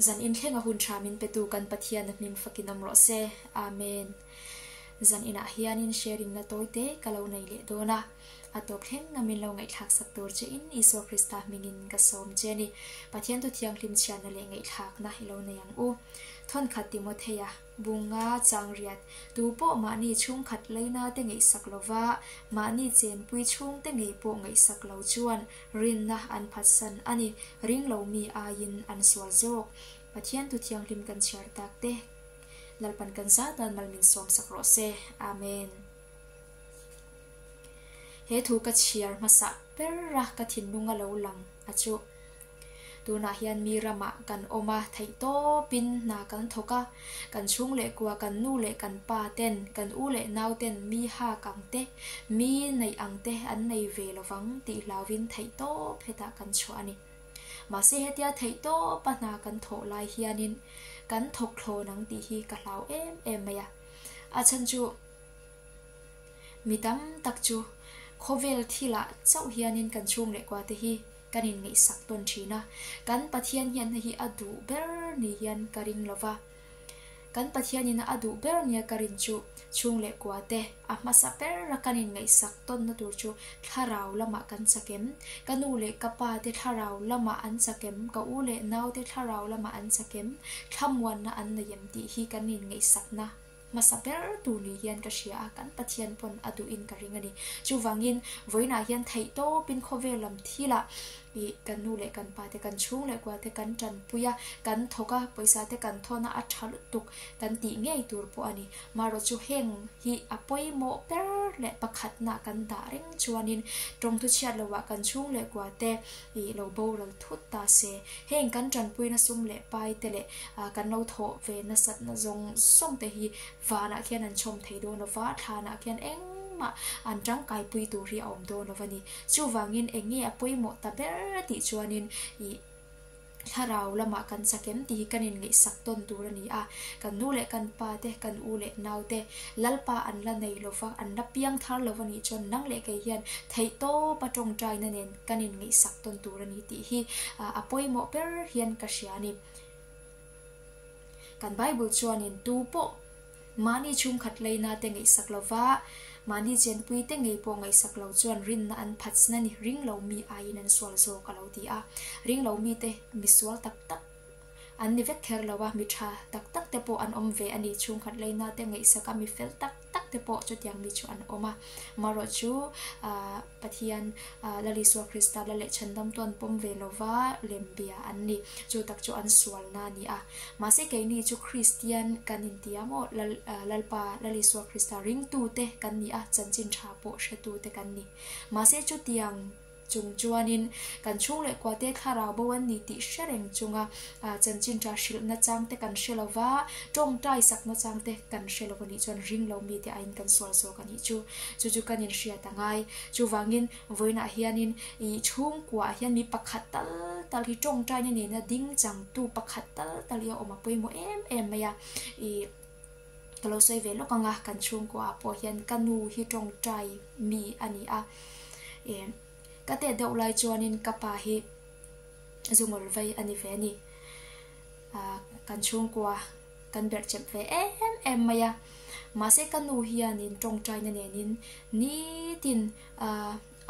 zan in thlenga hun thamin petu kan pathian na hming fakin amro se. Amen. Zan ina ah hianin sharing na toite kalau nei le dona. Atop thleng ngamin lo ngai thak sak tur che in iso krista mingin ka som che ni pathian tu thiang lim chian na le ngai thak na hilo na yang u thon khat timotheya bunga changriat tu po ma ni chung khat leina te ngai sak lova ma ni chen pui chung te ngai po ngai sak lo chuan rin na an phat san ani ring lo mi a yin an swal jok pathian tu thiang lim kan char tak te lalpan kan za dan malmin som sak ro se amen he thu ka chiar masa per ra ka thin nunga lo lang achu tuna hian mi rama kan oma thei to pin na kan thoka kan chung le kwa kan nu le, kan pa ten, kan u le nau ten, mi ha kang te, mi nei ang te, an nei ve lovang ti lawin thei to pheta kan chu ani. Ma se hetia thei to pa na kan tho lai hianin, kan thok thlo nang ti hi ka lau em em maya. A chan chu, mi tam tak chu khovel cháu chau hianin kan chung le kwa te hi. Kanin ngai sak ton thina kan pathian hian hi adu ber ni hian karing lova kan pathian in adu ber nia karin chu chung le kwa te a ma sa per ra kanin ngai sak ton na tur chu tharau lama kan chakem kanu le kapa te tharau lama an chakem ka u le nau te tharau lama an tham thamwan na an na yam ti hi kanin ngai sak na. Masaper tu ni hian ka shia kan pathian pon adu in ka ringani chu wangin voina hian thei to pin khovelam thila i kan nu le kan pa te kan chung le kwa te kan chan puya kan thoka paisa te kan thona a thal tuk kan ti ngei tur po ani maro chu heng hi apoi mo per le pakhat na kan da ring chuanin trong tu chiat lowa kan chung le kwa te i lo bo ral thut ta se heng kan trần pui na sum le pai te le kan lo tho ve na sat na zong som te hi va na khian an chom thei do nó va tha na khian eng ma an tang kai pui tu ri om do no vani chu wangin engi apui mo ta ber ti chuanin i tharau lama kan sakem ti kanin nghĩ sak tuần tur ani a kan nu le kan pa te kan u le nau te lalpa an la nei lova an na piang thar lovani chon nang le ke hian thei to patong trai na nen kanin nghĩ sak tuần tur ani ti hi. Apoi mo per hian ka shiani kan bible chuanin tu po mani chung khat leina te ngai sak mani chen pui te ngei po ngai sak lo chuan rin na an phats na ni ring lo mi a in an sual zo ka lo ti a. Ring lo mi te mi swal tak tak. An ni vek kher lo wa mi tha tak tak te po an om ve ani chung khat leina te ngai saka mi fel tak. Te po chu tiang chu an oma. Maro chu pathian lali so krista la le chandam ton pom ve lova lembia an ni chu tak chu an swal na ni a. Ma se ke ni chu christian kanin tiamo lal lalpa lali so krista ring tu te kan ni a chanchin tha po she tu te kan ni. Ma se chu tiang chung chuanin. Kan chung le kwa te thara bowan ni ti shereng chunga. A chan chin tra shil na chang te kan shelowa tong tai sak na chang te kan shelowa ni chon ring lo mi te ain kan swal so kan hi chu. Chu chu kan in shia tangai chu wangin voina hianin i chung kwa hian mi pakhat tal tal hi tong tai ni na ding chang tu pakhat tal tal ya oma poi mo em em maya i kalau soi ve lo kanga kan chung kwa po hian kanu hi tong tai mi ani a. Em ka te deuh lai chuanin ka pa hi zungol vai ani ve ni. A, kan chung kwa, kan ber chep ve em em maya ma se kan nu hianin tong trai na nenin ni tin, a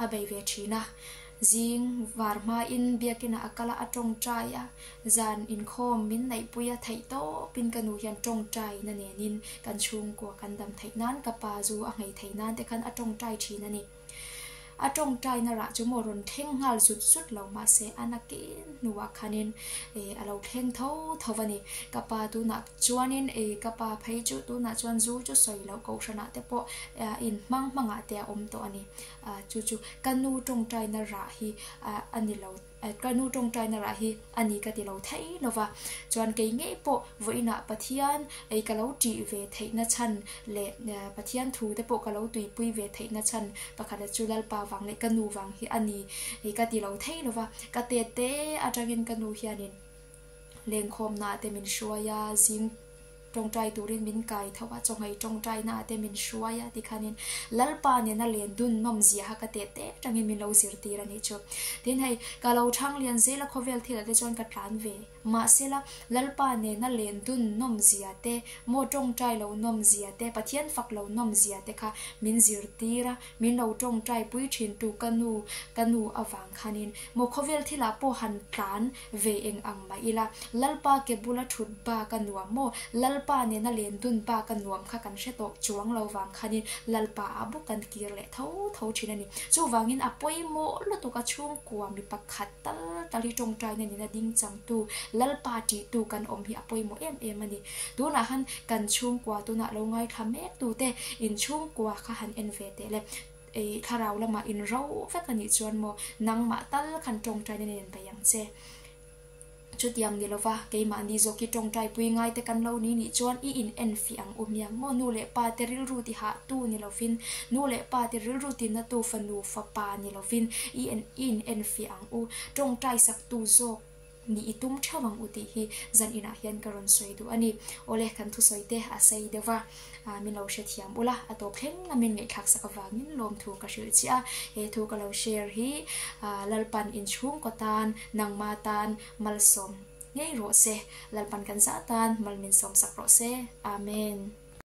a bei ve thina zing varma in biakina akala atong trai a. Zan in khom min nei puya thai to, pin kanu hian tong trai na nenin kan chung ko kan dam thai nan, ka pa zu a ngai thai nan te kan atong trai thina ni. a trong trai na ra chu mo ron theng ngal sut sut lo ma se anaki nuwa khanin. E alo theng tho thawani kapa tu na chuanin e kapa phei chu tu na chuan zu chu soi lo ko shana te po e, in mang manga te om to ani. Chu chu kanu trong trai na ra hi ani lo Ờ, cái nu trong trai là hi? À, anh ấy cái thì lâu thấy nó và chọn cái nghệ bộ với nợ bà thiên. Ấy, cái lâu trị về thấy nó chân. Lệ ờ, bà thiên thu thế bộ cái lâu tùy bùi về thấy nó chân. Và khát là chú lal bà vàng lệ cái nu vàng hi. À, anh ấy ấy, cái thì lâu thấy nó và cái tê tê à, ở trong cái nu hi anh ấy lên khom nà thì mình xua ya, zim trong trai turin min kai thawa chong hai trong trai na te min shuaya ti khanin lalpa ne na len dun mam zia ha ka te te tangin min lo zir ti ra ni chu tin hai ka lo thang lian zela khovel thila te chon ka plan ve ma sela lalpa ne na len dun nom zia te mo trong trai lo nom zia te pathian fak lo nom zia te kha min zir ti ra min lo trong trai pui thin tu kanu kanu awang khanin mo khovel thila po han plan ve eng ang ma ila lalpa ke bula thut ba kanwa mo lalpa ne na len dun kan nuam kha kan she tok chuang lo wang khanin lalpa abu kan kir le tho tho thina ni chu wangin apoi mo lo to ka chung kwa mi pakhat tal tali tong trai ne ni na ding chang tu. Lalpa ti tu kan om hi apoi mo em em ani. Tu na han kan chung kwa tu na lo ngai kha thamek tu te. In chung kwa kha han en ve te le. E tharau lama in ro fa kan ni chuan mo. Nang ma tal khan tong trai ne nen pa yang che chút yang ni lova ke ma ni zo ki tong trai pui ngai te kan lo ni ni chuan i in en fi ang um yang. Mo nu le pa te ril ru ti ha tu ni lovin nu le pa te ril ru ti na tu fa nu fa pa ni lovin i en in en fi ang u. Tong trai sak tu zo ni itum thawang uti hi zan ina hian karon soi ani ole kan thu soi te a sei dewa min lo she thiam ula atop thleng na min ngai thak saka wangin lom thu ka shil chia he thu ka lo share hi lalpan in chung ko tan nang ma tan mal som. Ngay ro se lalpan kan za tan mal min som sak ro se. Amen